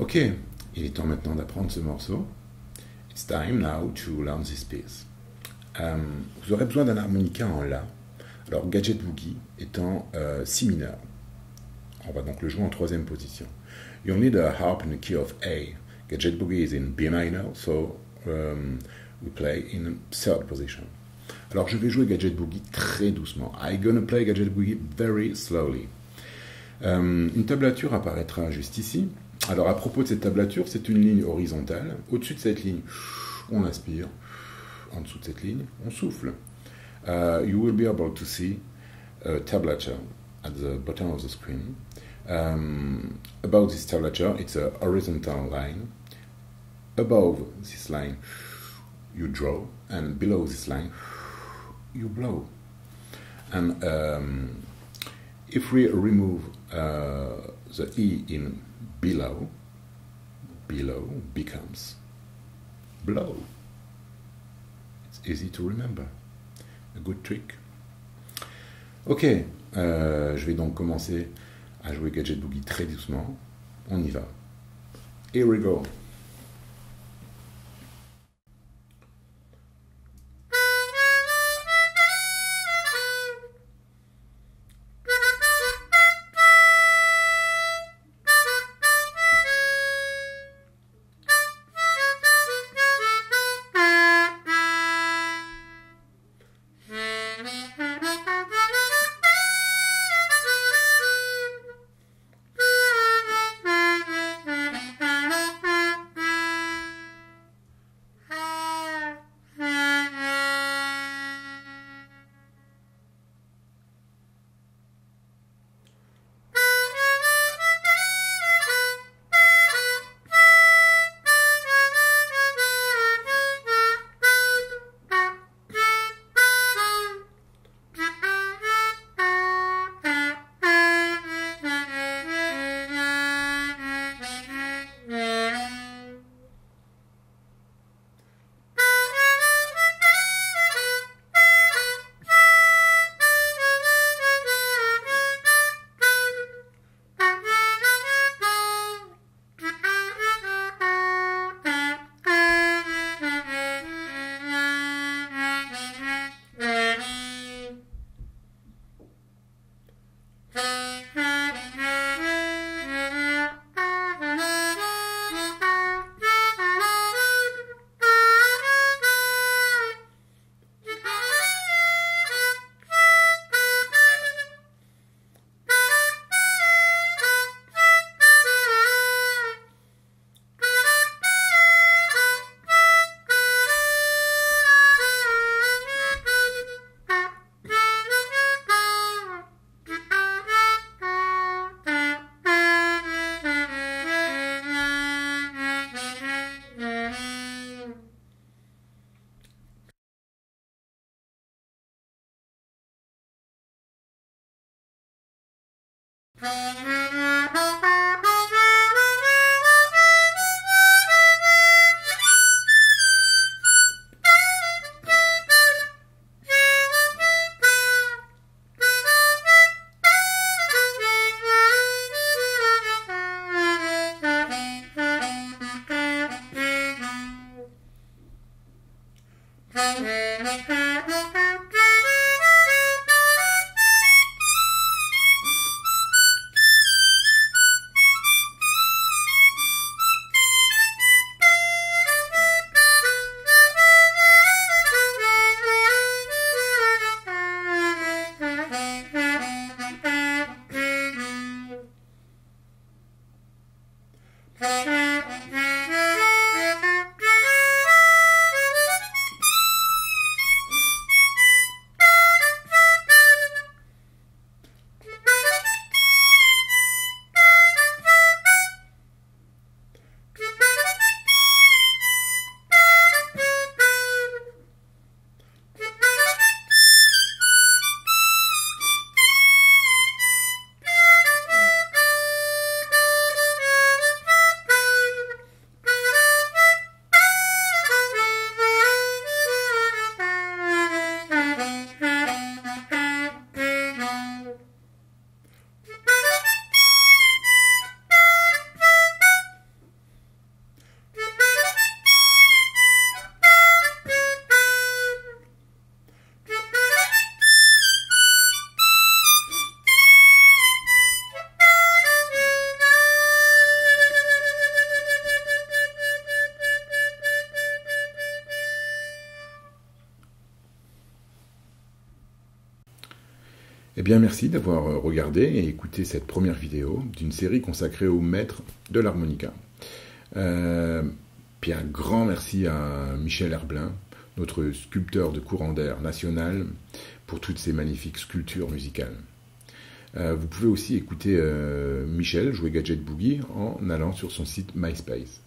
Ok, il est temps maintenant d'apprendre ce morceau. It's time now to learn this piece. Euh, vous aurez besoin d'un harmonica en La. Alors, Gadget Boogie étant euh, Si mineur. On va donc le jouer en troisième position. You'll need a harp in the key of A. Gadget Boogie is in B minor, so um, we play in third position. Alors, je vais jouer Gadget Boogie très doucement. I'm gonna play Gadget Boogie very slowly. Euh, une tablature apparaîtra juste ici. Alors à propos de cette tablature, c'est une ligne horizontale. Au-dessus de cette ligne, on inspire. En dessous de cette ligne, on souffle. Uh, you will be able to see a tablature at the bottom of the screen. Um, about this tablature, it's a horizontal line. Above this line, you draw, and below this line, you blow. Um, if we remove uh, the E in below, below becomes blow. It's easy to remember. A good trick. Ok, euh, je vais donc commencer à jouer Gadget Boogie très doucement. On y va. Here we go. Mm-hmm. Eh bien, merci d'avoir euh, regardé et écouté cette première vidéo d'une série consacrée au maître de l'harmonica. Euh, puis un grand merci à Michel Herblin, notre sculpteur de courant d'air national, pour toutes ces magnifiques sculptures musicales. Euh, vous pouvez aussi écouter Michel jouer Gadget Boogie en allant sur son site MySpace.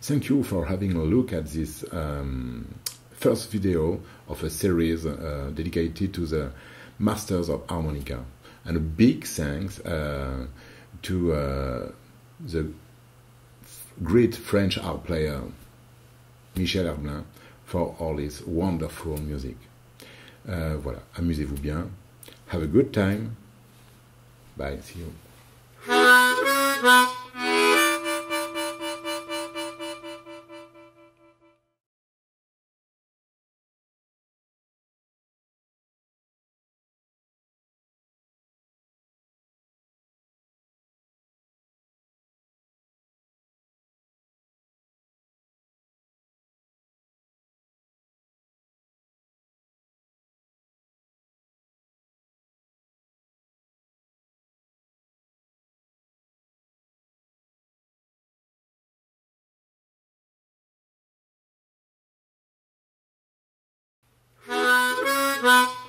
Thank you for having a look at this um, first video of a series uh, dedicated to the masters of harmonica. And a big thanks uh, to uh, the great French art player Michel Herblin for all his wonderful music. Uh, voilà, amusez-vous bien. Have a good time. Bye, see you. Thank you.